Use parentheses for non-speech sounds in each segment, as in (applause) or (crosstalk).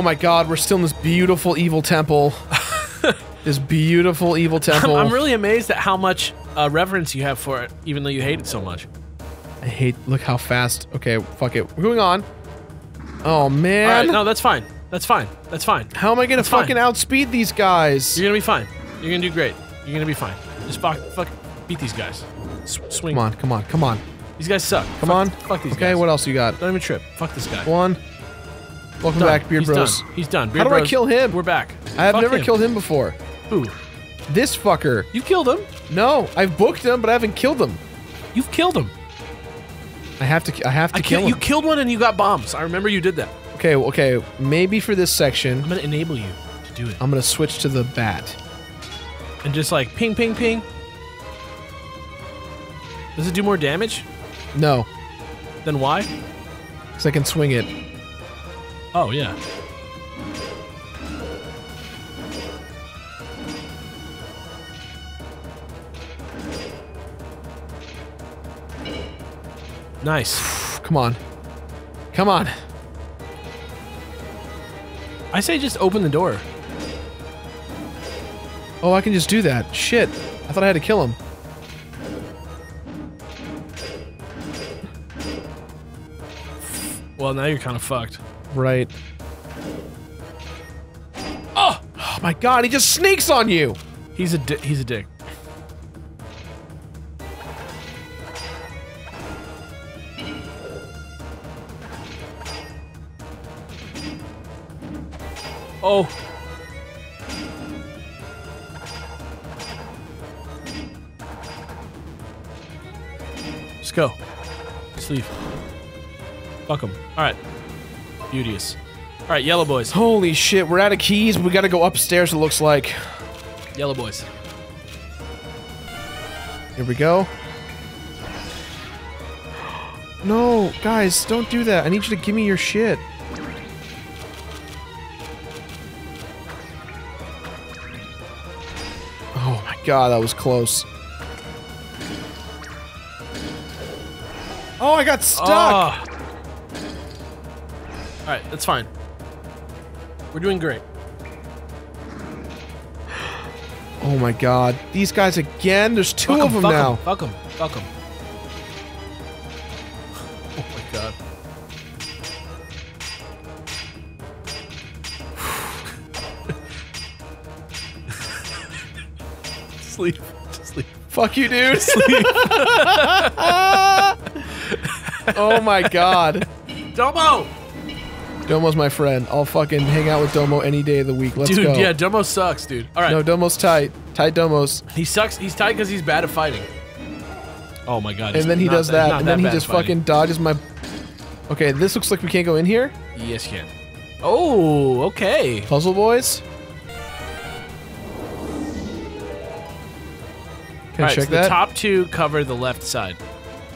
Oh my god, we're still in this beautiful evil temple. (laughs) this beautiful evil I'm, temple. I'm really amazed at how much uh, reverence you have for it, even though you hate it so much. I hate. Look how fast. Okay, fuck it. We're going on. Oh man. All right, no, that's fine. That's fine. That's fine. How am I gonna That's fine. fucking outspeed these guys? You're gonna be fine. You're gonna do great. You're gonna be fine. Just fuck, fuck, beat these guys. S- swing. Come on, come on, come on, These guys suck. come fuck, on. Fuck these okay, guys. what else you got? Don't even trip. Fuck this guy. One. Welcome Done. back, Beard He's Bros. Done. He's done. How Beard do I kill him? We're back. I have Fuck never him. killed him before. Who? This fucker. You killed him. No, I've booked him, but I haven't killed him. You've killed him. I have to. I have to I kill kill, him. you killed one and you got bombs. I remember you did that. okay, okay. Maybe for this section, I'm gonna enable you to do it. I'm gonna switch to the bat. And just like ping, ping, ping. Does it do more damage? No, Then why? because I can swing it. Oh yeah. Nice. Come on, come on. I say just open the door. Oh, I can just do that. Shit. I thought I had to kill him. Well, now you're kind of fucked. Right. Oh! Oh my god, he just sneaks on you! He's a he's a dick. Oh. Just go. Just leave. Fuck him. Alright. Beauteous. Alright, yellow boys. Holy shit, we're out of keys. We gotta go upstairs, it looks like. Yellow boys. Here we go. No, guys, don't do that. I need you to give me your shit. Oh my god, that was close. Oh, I got stuck! Ah. Alright, that's fine. We're doing great. (gasps) Oh my god. These guys again? There's two Fuck of 'em, them fuck 'em, now. Fuck them. Fuck them. (sighs) Oh my god. (sighs) Sleep. Sleep. Fuck you, dude. Sleep. (laughs) (laughs) oh my god. Domo! Domo's my friend. I'll fucking hang out with Domo any day of the week. Let's dude, go. yeah, Domo sucks, dude. Alright. No, Domo's tight. Tight Domos. he sucks. He's tight because he's bad at fighting. Oh my god. And then he does that, not and then he just fucking dodges my. Okay, this looks like we can't go in here. Yes, you can. Oh, okay. Puzzle boys. Can I Alright, check so that? the top two cover the left side.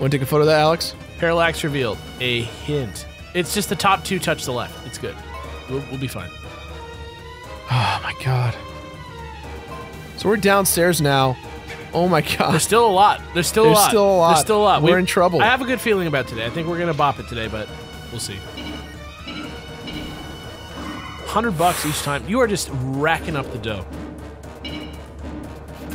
Want to take a photo of that, Alex? Parallax revealed. A hint. It's just the top two touch the left. It's good. We'll, we'll be fine. (sighs) Oh my god. So we're downstairs now. Oh my god. There's still a lot. There's still There's a lot. still a lot. There's still a lot. We're We- in trouble. I have a good feeling about today. I think we're gonna bop it today, but we'll see. Hundred bucks each time. You are just racking up the dough.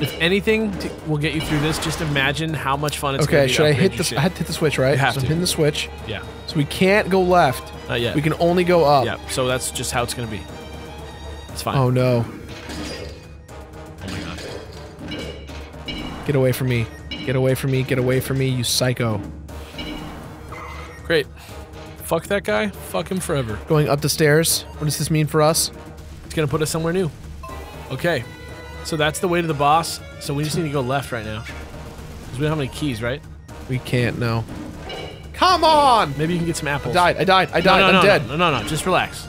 If anything to, will get you through this, just imagine how much fun it's gonna be. to should I hit shit. I had to hit the switch, right? You have so I'm to. hitting the switch. Yeah, So we can't go left. not yet. We can only go up. Yeah, so that's just how it's gonna be. It's fine. Oh no. oh my god. Get away from me. Get away from me. Get away from me, you psycho. Great. Fuck that guy. Fuck him forever. Going up the stairs. What does this mean for us? It's gonna put us somewhere new. Okay. So that's the way to the boss. So we just need to go left right now. Because we don't have any keys, right? We can't, no. Come on! Maybe you can get some apples. I Died. I died. I died. no, I'm no, dead. No, no, no, Just relax.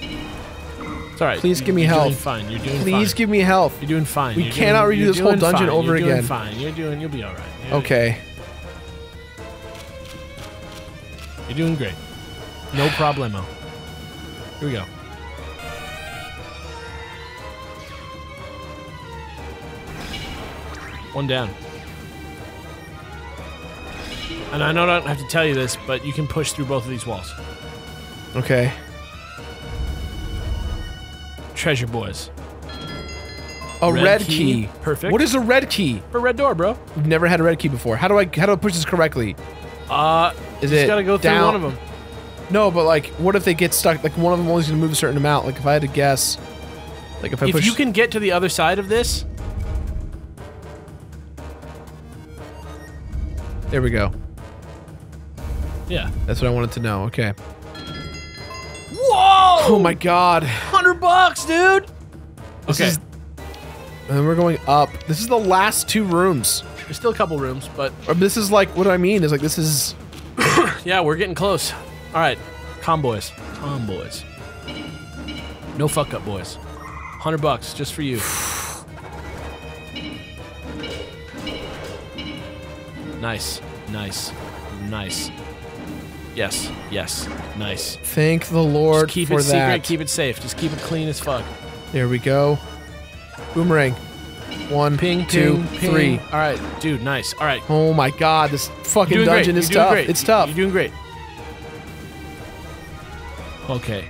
It's alright. Please You- give me you're Doing fine. You're doing Please fine. give me health. You're doing fine. We You're cannot doing, redo this whole dungeon fine. over you're doing again. Fine. You're doing. You'll be all right. You're- Okay. You're doing great. No problemo. Here we go. One down. And I know I don't have to tell you this, but you can push through both of these walls. Okay. Treasure boys. A Red red, key. key. Perfect. What is a red key? For red door, bro. We've never had a red key before. How do I how do I push this correctly? Uh, Is just it gotta go through down- one of them. No, but like, what if they get stuck? Like, one of them only going to move a certain amount. Like, if I had to guess, like if I If you can get to the other side of this, there we go. yeah. That's what I wanted to know. Okay. Whoa! Oh my god. Hundred bucks, dude. This okay, is- And we're going up. This is the last two rooms. there's still a couple rooms, but Or this is like what I mean is like this is (coughs) yeah, we're getting close. All right, comboys, comboys. No fuck up, boys. Hundred bucks just for you. Nice, nice, nice. Yes, yes, nice. thank the Lord Just keep for it secret, that. keep it safe. Just keep it clean as fuck. there we go. Boomerang. One, Ping, two, ping, ping. three. All right, dude, nice. All right, Oh my god, this fucking You're doing dungeon great. is You're doing tough. great. It's tough. You're doing great. Okay.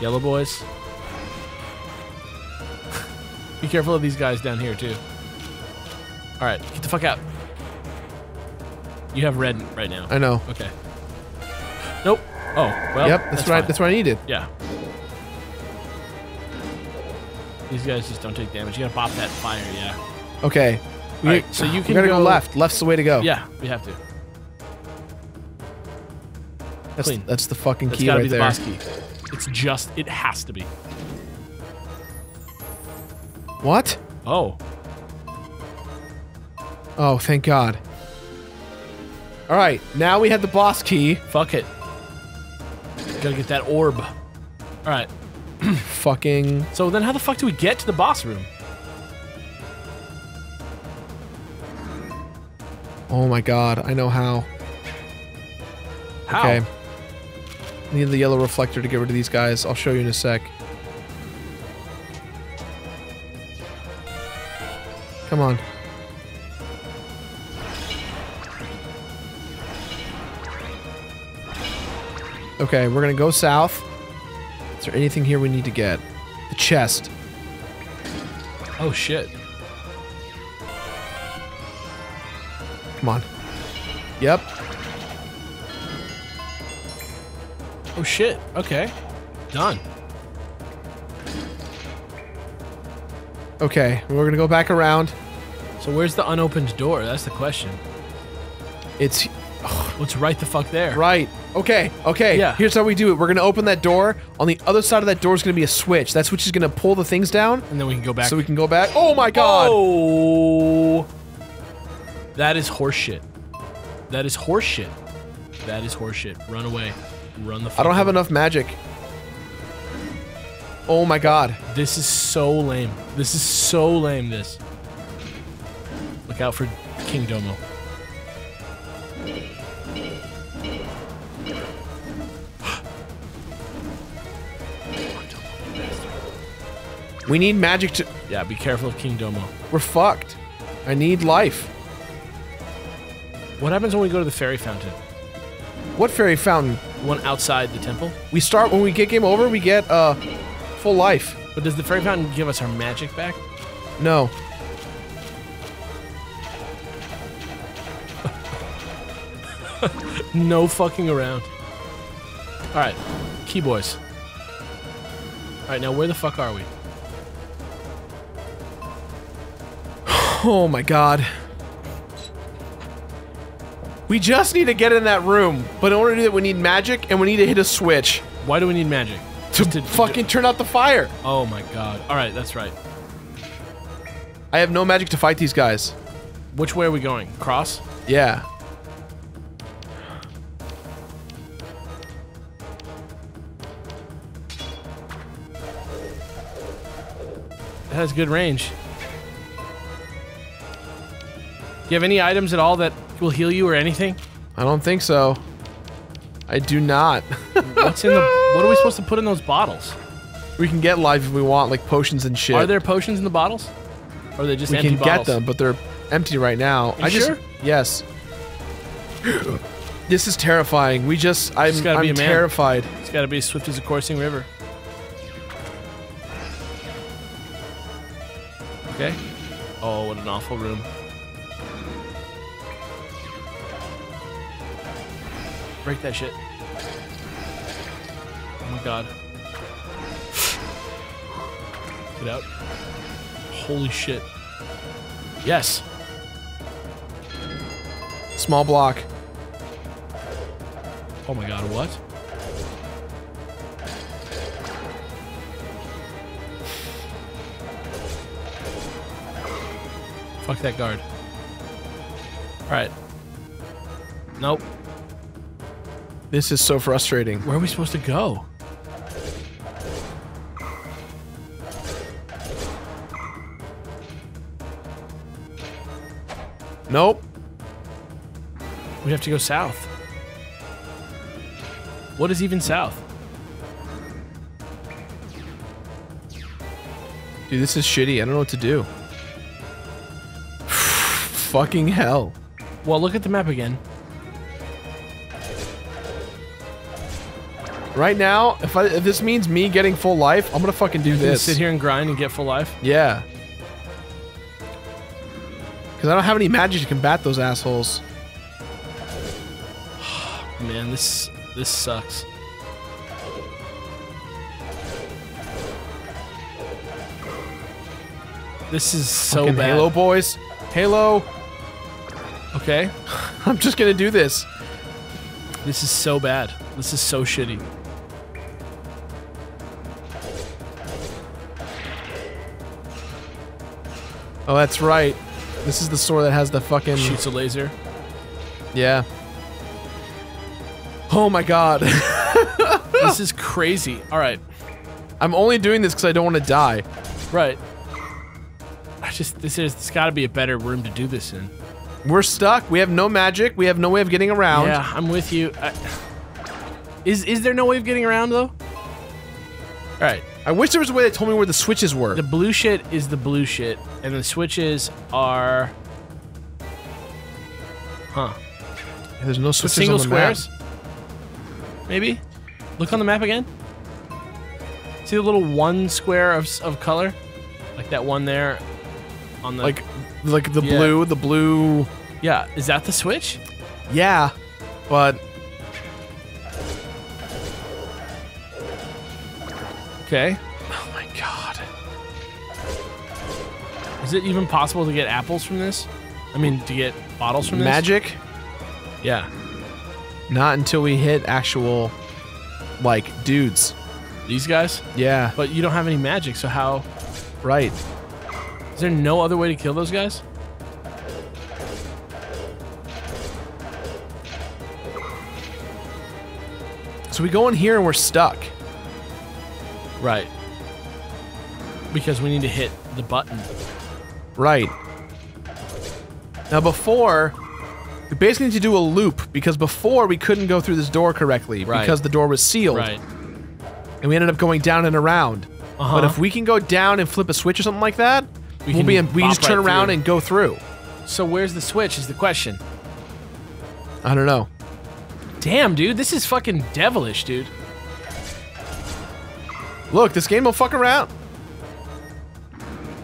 Yellow boys. Be careful of these guys down here, too. Alright, get the fuck out. You have red right now. I know. Okay. Nope. Oh, well. yep, that's, right. fine. That's what I needed. Yeah. These guys just don't take damage. You gotta pop that fire, yeah. Okay. We, so you can we gotta go, go- left. Left's the way to go. Yeah, we have to. That's, clean. that's the fucking That's key gotta right be the there. boss key. It's just, it has to be. What? Oh. Oh, thank God. All right, now we have the boss key. Fuck it. Gotta get that orb. Alright. (clears throat) Fucking. So then how the fuck do we get to the boss room? Oh my God, I know how. How? Okay. Need the yellow reflector to get rid of these guys. I'll show you in a sec. Come on. Okay, we're gonna go south. Is there anything here we need to get? The chest. Oh shit. Come on. Yep. Oh shit. Okay. Done. Okay, we're gonna go back around. So where's the unopened door? That's the question. It's What's right the fuck there? Right. Okay. Okay. Yeah. Here's how we do it. We're gonna open that door. On the other side of that door is gonna be a switch. That switch is gonna pull the things down, And then we can go back. so we can go back. Oh my god! Oh. That is horseshit. That is horseshit. That is horseshit. Run away. Run the I don't have away. enough magic. Oh my god. This is so lame. This is so lame, this. Look out for King Domo. We need magic to. Yeah, be careful of King Domo. We're fucked. I need life. What happens when we go to the fairy fountain? What fairy fountain? One outside the temple? We start when we get game over. We get uh full life. But does the fairy fountain give us our magic back? No. (laughs) No fucking around. Alright, key boys. Alright, now where the fuck are we? (sighs) Oh my god. We just need to get in that room, but in order to do that, we need magic and we need to hit a switch Why do we need magic? to, Just fucking turn out the fire. Oh my god. Alright, that's right. I have no magic to fight these guys. Which way are we going? Cross? Yeah. It has good range. You have any items at all that will heal you or anything? I don't think so. I do not. (laughs) What's in the what are we supposed to put in those bottles? we can get life if we want, like potions and shit. Are there potions in the bottles? Or are they just we empty can bottles? get them, but they're empty right now. I just sure? yes. (gasps) This is terrifying. We just, I'm, Just I'm terrified. It's got to be as swift as a coursing river. Okay. Oh, what an awful room. Break that shit. Oh my god. Get out. Holy shit. Yes. Small block. Oh my god, what? Fuck that guard. Alright. Nope. This is so frustrating. Where are we supposed to go? Nope. We have to go south. What is even south? Dude, this is shitty. I don't know what to do. (sighs) Fucking hell. Well, look at the map again. Right now, if, I, if this means me getting full life, I'm gonna fucking do this. sit here and grind and get full life. Yeah. Because I don't have any magic to combat those assholes. (sighs) Man, this this sucks. This is so Fucking bad. Halo boys. Halo. Okay, (laughs) I'm just gonna do this. this is so bad. This is so shitty. Oh, that's right. This is the sword that has the fucking. Shoots a laser. Yeah. Oh my god. (laughs) this is crazy. All right, I'm only doing this because I don't want to die. right. I just this is it's got to be a better room to do this in. We're stuck. We have no magic. We have no way of getting around. Yeah, I'm with you. I, is is there no way of getting around though? All right. I wish there was a way that told me where the switches were. The blue shit is the blue shit, and the switches are. Huh. There's no The single on the map. squares? Maybe? Look on the map again. See the little one square of, of color? Like that one there on the. Like, like the Yeah. blue, the blue. Yeah, is that the switch? Yeah, but Okay. oh my god. Is it even possible to get apples from this? I mean, to get bottles from this? Magic? Yeah. Not until we hit actual, like, dudes. These guys? Yeah, But you don't have any magic, so how. right. Is there no other way to kill those guys? So we go in here and we're stuck. Right. Because we need to hit the button. Right. Now before, we basically need to do a loop because before we couldn't go through this door correctly Right. because the door was sealed. Right. And we ended up going down and around. Uh-huh. But if we can go down and flip a switch or something like that, We will can be in, we just turn right around through. and go through. So where's the switch is the question. I don't know. Damn, dude, this is fucking devilish, dude. Look, this game will fuck around.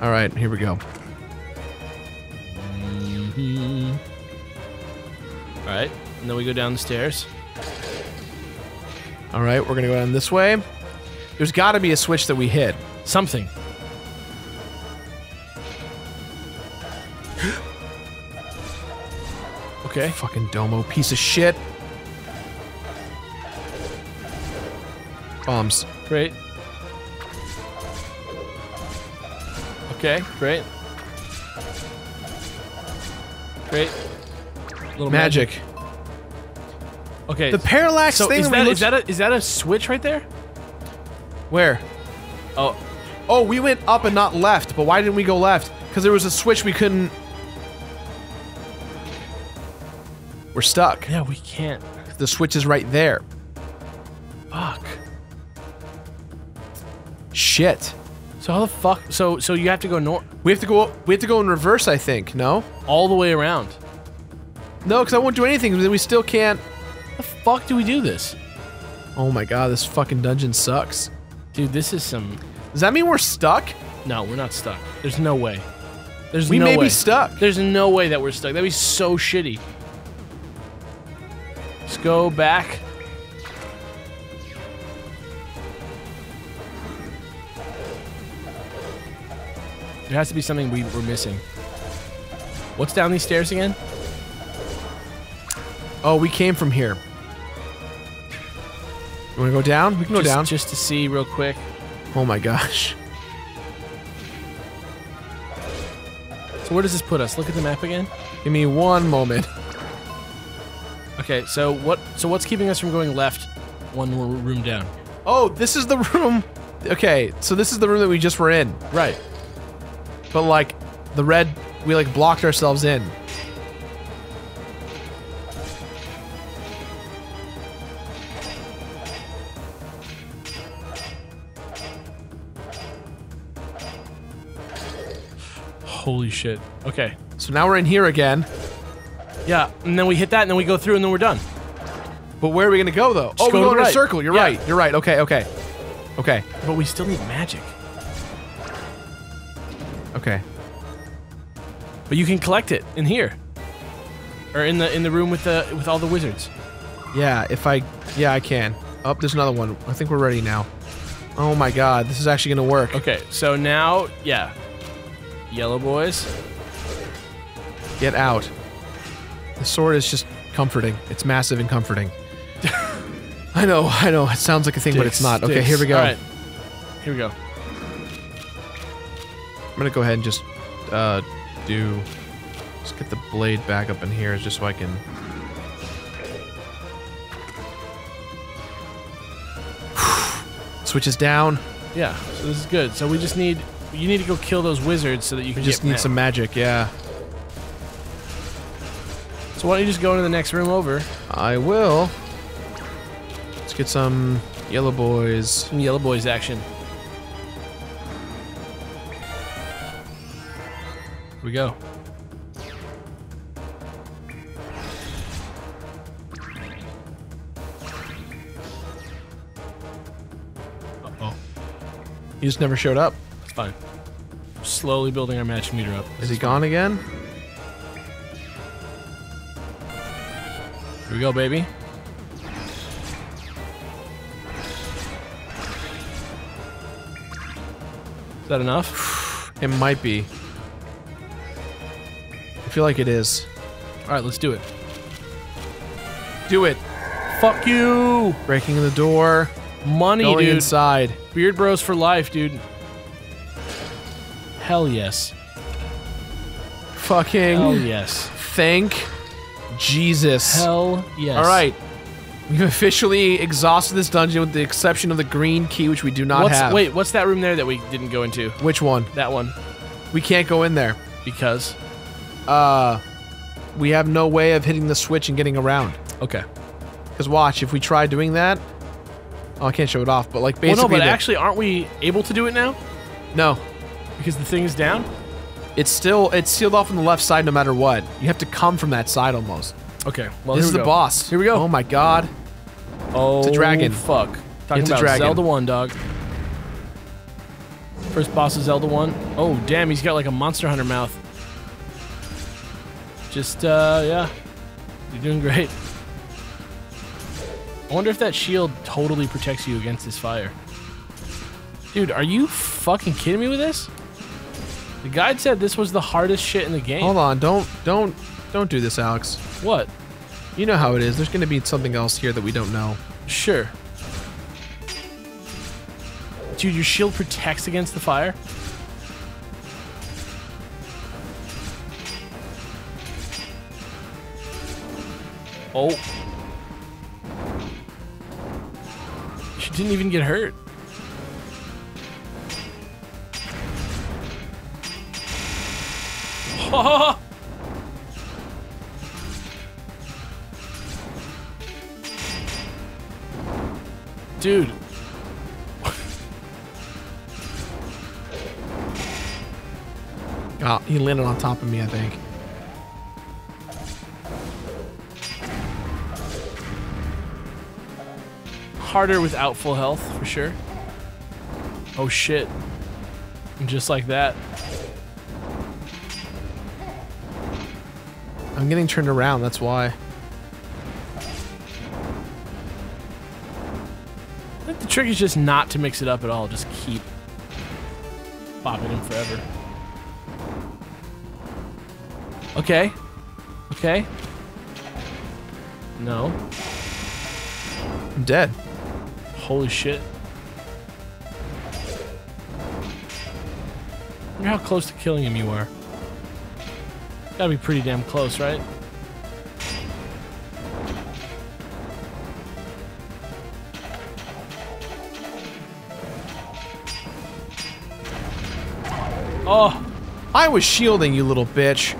All right, here we go. Mm-hmm. All right. And then we go down the stairs. All right, we're gonna go down this way. There's got to be a switch that we hit. Something. (gasps) okay. Fucking Domo, piece of shit. Bombs. Great. Okay, great. Great. Little Magic. Okay. The parallax so thing. is that is that a is that a switch right there? where? Oh, Oh, we went up and not left. But why didn't we go left? Because there was a switch we couldn't. We're stuck. yeah, we can't. The switch is right there. Fuck. Shit. So how the fuck? So so you have to go north We have to go. We have to go in reverse. I think. No. all the way around. No, because I won't do anything. Then we still can't. The fuck do we do this? Oh my god, this fucking dungeon sucks. Dude, this is some... Does that mean we're stuck? No, we're not stuck. There's no way. There's no way. We no may way. be stuck. There's no way that we're stuck. That'd be so shitty. Let's go back. There has to be something we, we're missing. What's down these stairs again? Oh, we came from here. You want to go down? We can go just, down. Just to see real quick. Oh my gosh. So where does this put us? Look at the map again. Give me one moment. Okay, so what? So what's keeping us from going left one more room down? Oh, this is the (laughs) room. Okay, so this is the room that we just were in. Right. But like, the red, we like blocked ourselves in. Holy shit. Okay. So now we're in here again. Yeah, and then we hit that, and then we go through, and then we're done. But where are we gonna go though? oh, go we're going in a circle. You're Yeah. right. You're right. Okay. Okay. Okay. But we still need magic. But you can collect it in here, or in the in the room with the with all the wizards. Yeah. If I, yeah, I can. Oh, there's another one. I think we're ready now. Oh my god, this is actually gonna work. Okay, so now, yeah, yellow boys. Get out. The sword is just comforting. It's massive and comforting. (laughs) I know, I know. It sounds like a thing, but it's Dicks, not. Okay, dicks. here we go. All right, here we go. I'm gonna go ahead and just uh, do. Just get the blade back up in here, just so I can. (sighs) Switches down. Yeah, so this is good. So we just need you need to go kill those wizards so that you can We just need some magic. Yeah, So why don't you just go into the next room over? I will. Let's get some yellow boys. Some yellow boys action. We go. Uh oh, He just never showed up. it's fine. Slowly building our match meter up. Is he gone again? Here we go, baby. Is that enough? It might be. I feel like it is. All right, let's do it. Do it. Fuck you! Breaking the door. Money, Going dude. inside. Beard Bros for life, dude. Hell yes. Fucking. Hell yes. Thank Jesus. Hell yes. All right. We've officially exhausted this dungeon with the exception of the green key, which we do not What's, have. wait, what's that room there that we didn't go into? Which one? That one. We can't go in there. Because. Uh, we have no way of hitting the switch and getting around. Okay. Because watch, if we try doing that, oh, I can't show it off, but like basically. Well, no, but actually, aren't we able to do it now? no, Because the thing is down? it's still it's sealed off on the left side no matter what. You have to come from that side almost. Okay. Well, this is we the go. boss. Here we go. Oh my god. Oh, It's a dragon. Fuck. Talking It's a dragon. Zelda 1, dog. First boss is Zelda 1. Oh, damn, he's got like a Monster Hunter mouth. Just, uh, yeah. You're doing great. I wonder if that shield totally protects you against this fire. Dude, are you fucking kidding me with this? The guide said this was the hardest shit in the game. Hold on, don't don't don't do this, Alex. What? You know how it is. There's going to be something else here that we don't know. Sure. Dude, your shield protects against the fire? Oh. She didn't even get hurt. (laughs) Dude. Oh, (laughs) he landed on top of me, I think. Harder without full health for sure. Oh shit. Just like that. I'm getting turned around, that's why. I think the trick is just not to mix it up at all. Just keep bopping him forever. Okay. Okay. No. I'm dead. Holy shit. Wonder how close to killing him you are. Gotta be pretty damn close, right? Oh, I was shielding you, little bitch.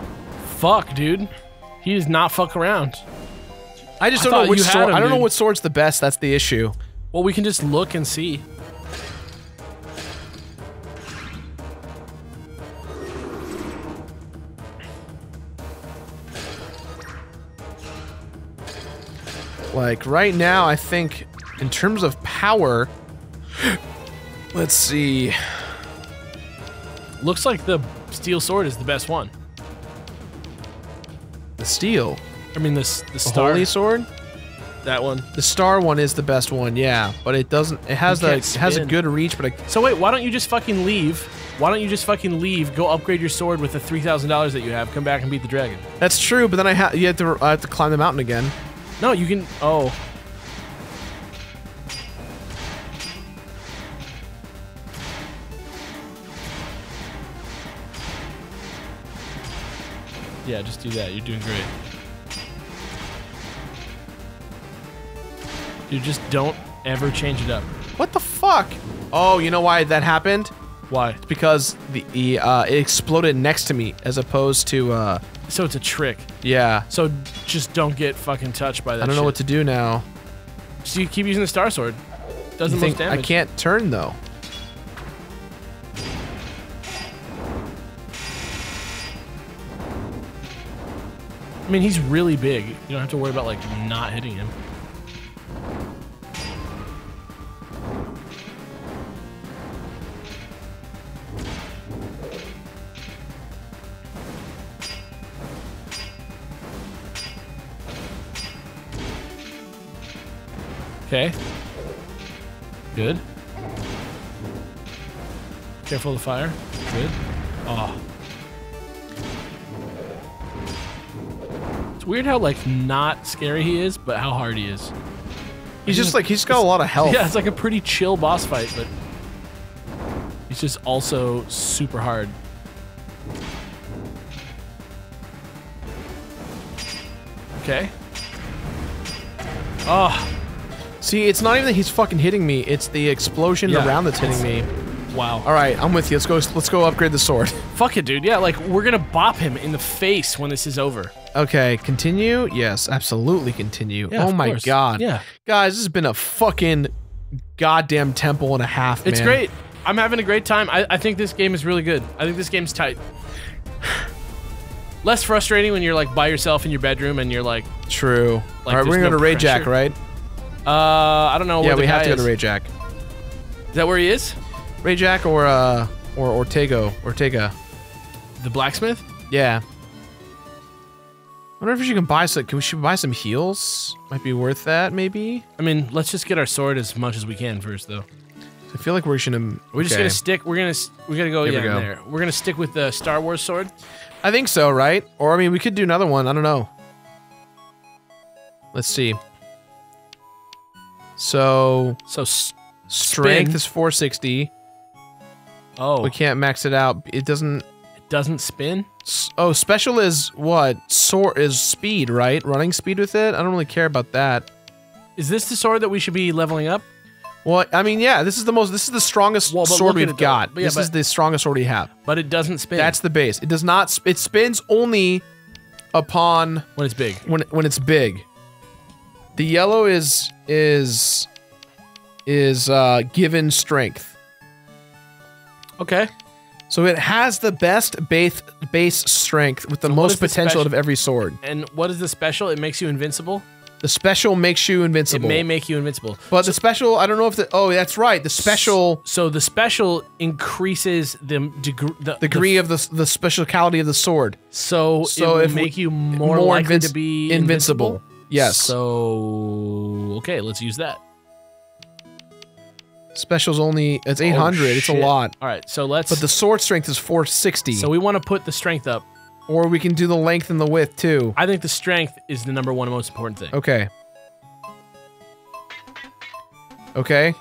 fuck, dude. He does not fuck around. I just I don't know which sword. him, I don't know what sword's the best. That's the issue. Well, we can just look and see. Like right now, I think in terms of power. (gasps) Let's see. Looks like the steel sword is the best one. The steel, I mean, this the the star. holy sword. That one. The star one is the best one, yeah. But it doesn't. It has a it has a good reach, but I, So wait, why don't you just fucking leave? Why don't you just fucking leave? Go upgrade your sword with the three thousand dollars that you have. Come back and beat the dragon. that's true. But then I have you have to I have to climb the mountain again. No, you can. Oh. Yeah, just do that. You're doing great. Dude, just don't ever change it up. What the fuck? Oh, you know why that happened? Why? Because the, uh, it exploded next to me as opposed to uh, So it's a trick. yeah. So just don't get fucking touched by that. I don't know what to do now. So you keep using the star sword. Does You the think most I can't turn though? I mean, he's really big. You don't have to worry about like not hitting him. Okay. Good. Careful of the fire. Good. Oh. It's weird how like not scary he is, but how hard he is. He's just like he's got a lot of health. Yeah, it's like a pretty chill boss fight, but he's just also super hard. Okay. Oh, See, it's not even that he's fucking hitting me. It's the explosion Yeah, around that's hitting me. wow. All right, I'm with you. Let's go. Let's go upgrade the sword. (laughs) Fuck it, dude. Yeah, like we're gonna bop him in the face when this is over. Okay, continue. Yes, absolutely continue. Yeah, oh my course. god. Yeah. Guys, this has been a fucking goddamn temple and a half. It's man. great. I'm having a great time. I, I think this game is really good. I think this game's tight. (sighs) Less frustrating when you're like by yourself in your bedroom and you're like, True. Like, All right, we're gonna no go to Ray Jack, right? Uh, I don't know. yeah, where the we have to go to is. Ray Jack. Is that where he is? Ray Jack or uh or Ortega. Ortega. The blacksmith? Yeah. I wonder if you can buy some. Can we should buy some heals? Might be worth that, maybe. I mean, let's just get our sword as much as we can first, though. I feel like we're gonna. We're just gonna stick. We're gonna. s- We gotta go. Here we go. there. We're gonna stick with the Star Wars sword. I think so, right? Or I mean, we could do another one. I don't know. Let's see. So So, s- strength Spin. is 460. oh, We can't max it out. It doesn't. it doesn't spin. s- Oh, special is what? Sword is speed, right? Running speed with it. I don't really care about that. Is this the sword that we should be leveling up? Well, I mean, yeah, this is the most. This is the strongest Well, sword we've got. But yeah, this is the strongest sword we have. But it doesn't spin. That's the base. It does not. It spins only upon when it's big. when when it's big. The yellow is is is uh, given strength, Okay. so it has the best base base strength with the So most the potential out of every sword. And what is the special? It makes you invincible. The special makes you invincible. It may make you invincible. but the special, I don't know if the. Oh, that's right. The special So the special increases the degree the, degree of the the speciality of the sword. so, So it we- make you more, more likely to be invincible. invincible. Yes. So okay, let's use that. Special's only it's 800. it's a lot. All right, so let's. But the sword strength is 460. so we want to put the strength up. or we can do the length and the width too. I think the strength is the number one most important thing. Okay. Okay.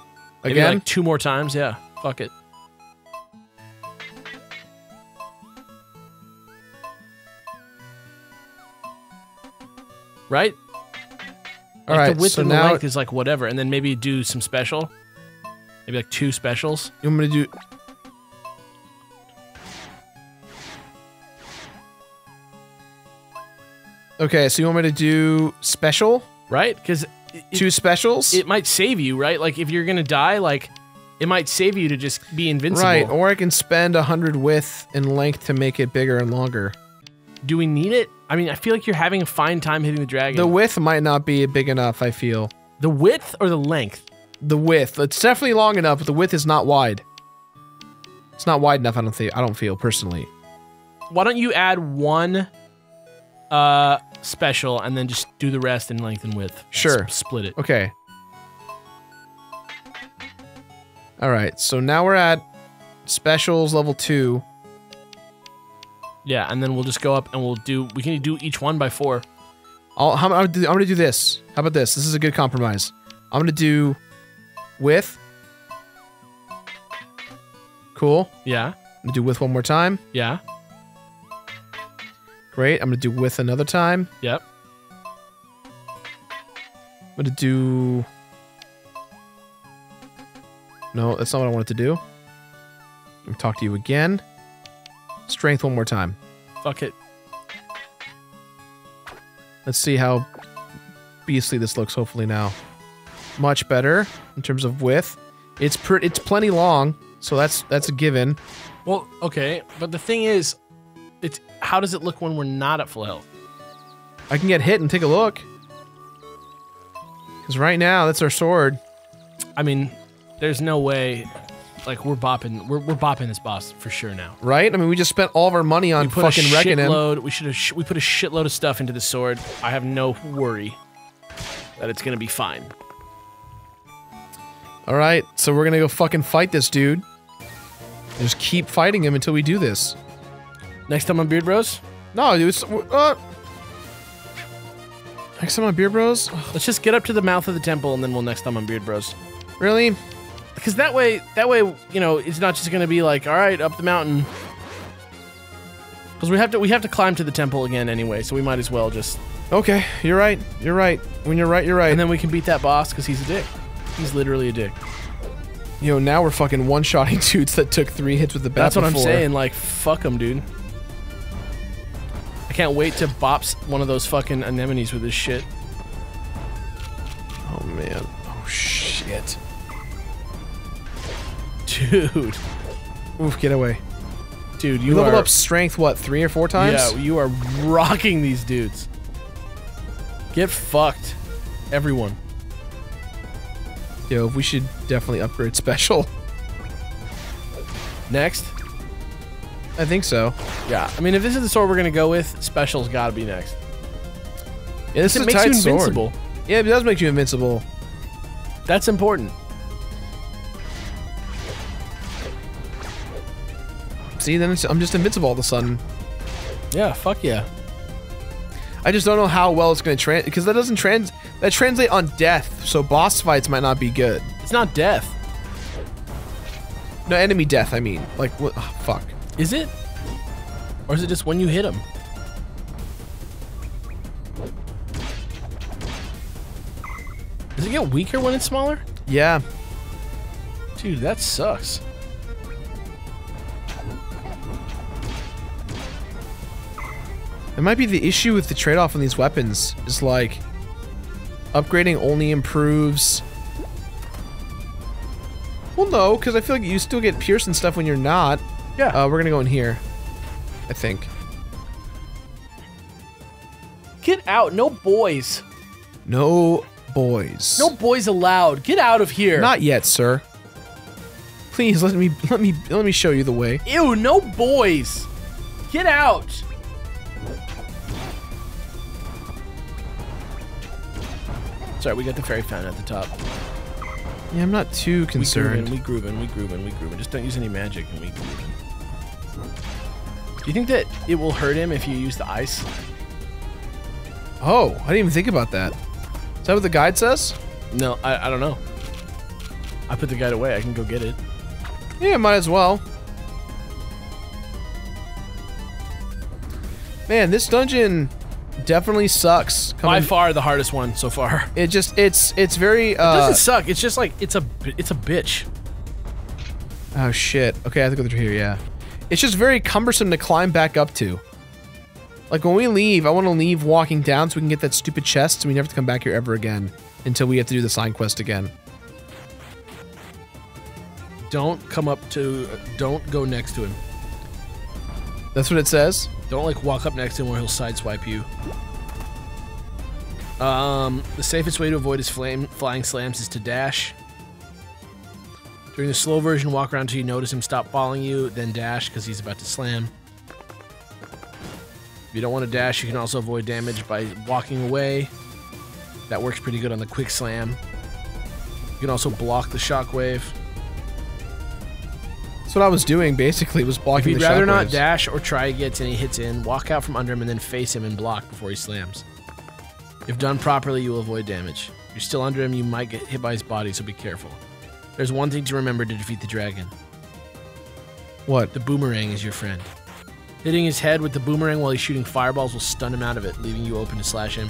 Maybe Again. like two more times. Yeah, fuck it. Right? All Like right. The width so and the now length is like whatever, and then maybe do some special. Maybe like two specials. you want me to do. Okay, so you want me to do special? Right? Because Two specials? it might save you, right? Like if you're gonna die, like it might save you to just be invincible. right, or I can spend a 100 width and length to make it bigger and longer. Do we need it? I mean, I feel like you're having a fine time hitting the dragon. The width might not be big enough, I feel. the width or the length? The width, it's definitely long enough, but the width is not wide. It's not wide enough, I don't think I don't feel personally. Why don't you add one uh special and then just do the rest in length and width? Sure. S- split it. Okay. All right, so now we're at specials level two. Yeah, and then we'll just go up and we'll do. We can do each one by four. I'll, how, I'm, gonna do, I'm gonna do this. How about this? This is a good compromise. I'm gonna do with. Cool. Yeah, I'm gonna do with one more time. yeah, Great. I'm gonna do with another time. yep. I'm gonna do. No, that's not what I wanted to do. I'm gonna talk to you again. Strength one more time. Fuck it. Let's see how beastly this looks. Hopefully now, much better in terms of width. It's per- it's plenty long, so that's that's a given. Well, okay, but the thing is, it's how does it look when we're not at full health? I can get hit and take a look. Because right now that's our sword. I mean, there's no way. Like we're bopping, we're, we're bopping this boss for sure now. Right? I mean, we just spent all of our money on fucking wrecking him. We should have. Sh- we put a shitload of stuff into the sword. I have no worry that it's gonna be fine. All right, so we're gonna go fucking fight this dude. Just keep fighting him until we do this. Next time on Beard Bros, No, dude. It's, uh, next time on Beer Bros. let's just get up to the mouth of the temple and then we'll next time on Beard Bros. Really? Because that way, that way, you know, it's not just gonna be like, all right, up the mountain. Because we have to, we have to climb to the temple again anyway, so we might as well just, Okay, you're right. You're right. When you're right, you're right. and then we can beat that boss because he's a dick. He's literally a dick. you know, now we're fucking one-shotting (laughs) dudes that took three hits with the bat. That's what I'm saying. Like, fuck him, dude. I can't wait to bops one of those fucking anemones with this shit. Oh man. Oh shit. Dude, Oof, get away. dude, You you leveled up strength what three or four times? yeah, you are rocking these dudes. Get fucked, everyone. Yo, we should definitely upgrade special. Next, I think so. yeah. I mean, if this is the sword we're gonna go with, special's got to be next. Yeah, this it is a makes tight you sword. Yeah, it does make you invincible. That's important. See, then it's, I'm just invincible all of a sudden. Yeah, fuck yeah. I just don't know how well it's going to trans because that doesn't trans that translate on death. So boss fights might not be good. It's not death, No enemy death. I mean, like what? oh, ah, fuck. is it? Or is it just when you hit him? Does it get weaker when it's smaller? Yeah. Dude, that sucks. It might be the issue with the trade-off on these weapons is like upgrading only improves. Well, no, because I feel like you still get pierce and stuff when you're not. Yeah. Uh, we're gonna go in here. I think. Get out, no boys. No boys. No boys allowed. Get out of here. Not yet, sir. Please let me let me let me show you the way. Ew, no boys. Get out. Sorry, we got the fairy fountain at the top. Yeah, I'm not too concerned. We grooving, we grooving, we grooving. Just don't use any magic and we grooving. Do you think that it will hurt him if you use the ice? Oh, I didn't even think about that. Is that what the guide says? No, I, I don't know. I put the guide away. I can go get it. Yeah, might as well. Man, this dungeon definitely sucks. By far the hardest one so far. (laughs) it just it's it's very It uh doesn't suck. It's just like it's a it's a bitch. Oh shit. Okay, I have to go through here, yeah. It's just very cumbersome to climb back up to. Like when we leave, I want to leave walking down so we can get that stupid chest and we never have to come back here ever again until we have to do the sign quest again. Don't come up to. Don't go next to him. That's what it says? Don't like walk up next to him where he'll sideswipe you. Um, the safest way to avoid his flame flying slams is to dash. During the slow version, walk around until you notice him stop following you, then dash because he's about to slam. If you don't want to dash, you can also avoid damage by walking away. That works pretty good on the quick slam. You can also block the shockwave. That's what I was doing basically was If blocking you'd the rather not shockwaves. dash or try gets any hits in, walk out from under him and then face him and block before he slams. If done properly, you will avoid damage. If you're still under him, you might get hit by his body, so be careful. There's one thing to remember to defeat the dragon. What? The boomerang is your friend. Hitting his head with the boomerang while he's shooting fireballs will stun him out of it, leaving you open to slash him.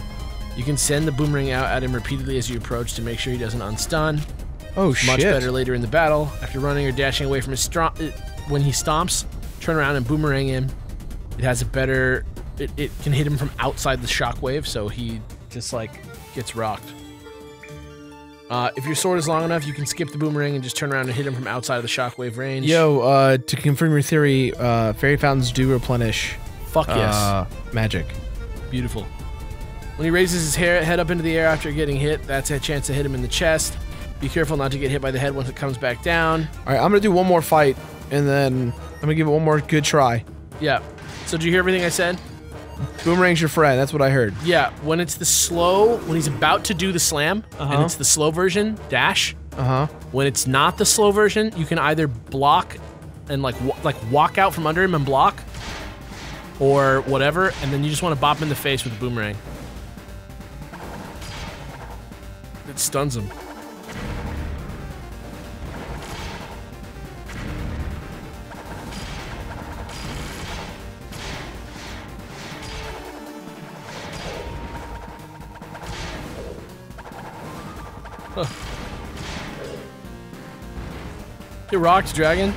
You can send the boomerang out at him repeatedly as you approach to make sure he doesn't unstun. Oh Much shit. better later in the battle. After running or dashing away from his stro- uh, when he stomps, turn around and boomerang him. It has a better. It, it can hit him from outside the shockwave, so he just like gets rocked. Uh, if your sword is long enough, you can skip the boomerang and just turn around and hit him from outside of the shockwave range. Yo, uh, to confirm your theory, uh, fairy fountains do replenish fuck yes, uh, magic. beautiful. When he raises his hair, head up into the air after getting hit, that's a chance to hit him in the chest. Be careful not to get hit by the head once it comes back down. All right, I'm gonna do one more fight, and then I'm gonna give it one more good try. Yeah. So did you hear everything I said? Boomerang's your friend. That's what I heard. Yeah, when it's the slow, when he's about to do the slam, Uh-huh. and it's the slow version, dash. Uh huh. When it's not the slow version, you can either block and like wa- like walk out from under him and block, or whatever, and then you just want to bop him in the face with the boomerang. It stuns him. Rocked, dragon.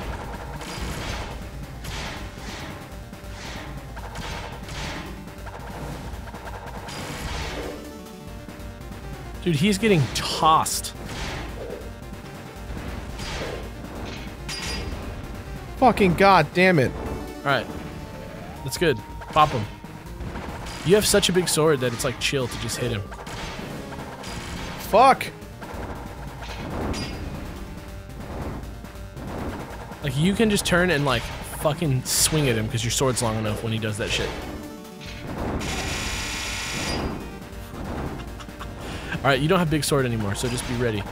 Dude, he's getting tossed. Fucking god damn it. Alright. That's good. Pop him. You have such a big sword that it's like chill to just hit him. Fuck. Like you can just turn and like fucking swing at him because your sword's long enough when he does that shit. Alright, you don't have big sword anymore, so just be ready.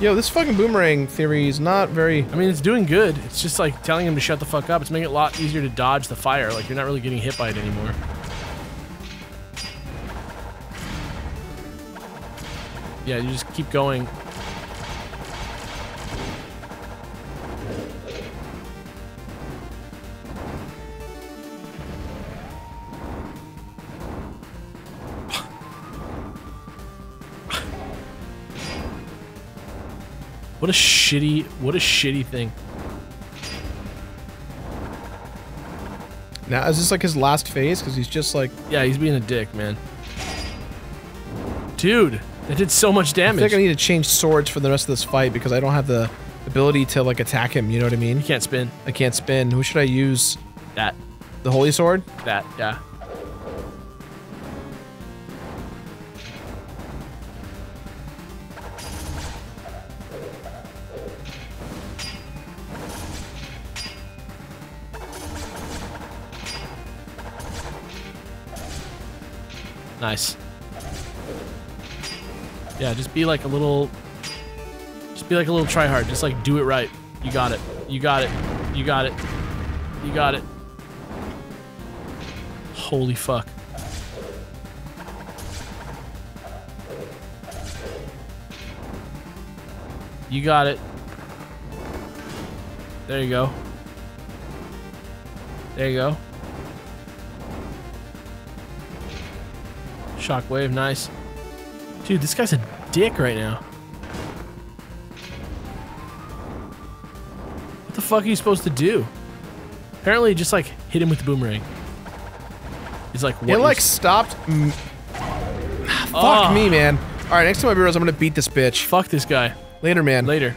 Yo, this fucking boomerang theory is not very. I mean, it's doing good. It's just like telling him to shut the fuck up. It's making it a lot easier to dodge the fire. Like you're not really getting hit by it anymore. Yeah, you just keep going. What a shitty, what a shitty thing. Now, is this like his last phase? Because he's just like. Yeah, he's being a dick, man. Dude, that did so much damage. I think. I need to change swords for the rest of this fight because I don't have the ability to like attack him. You know what I mean? You can't spin. I can't spin. Who should I use? That. The holy sword. That. Yeah. Nice. Yeah, just be like a little. Just be like a little tryhard. Just like do it right. You got it. You got it. You got it. You got it. Holy fuck. You got it. There you go. There you go. Shockwave, nice. Dude, this guy's a dick right now. What the fuck are you supposed to do? Apparently, just like hit him with the boomerang. He's like, what? It like stopped. Fuck Oh. me, man. All right, next time I realize I'm gonna beat this bitch. fuck this guy. Later, man. Later.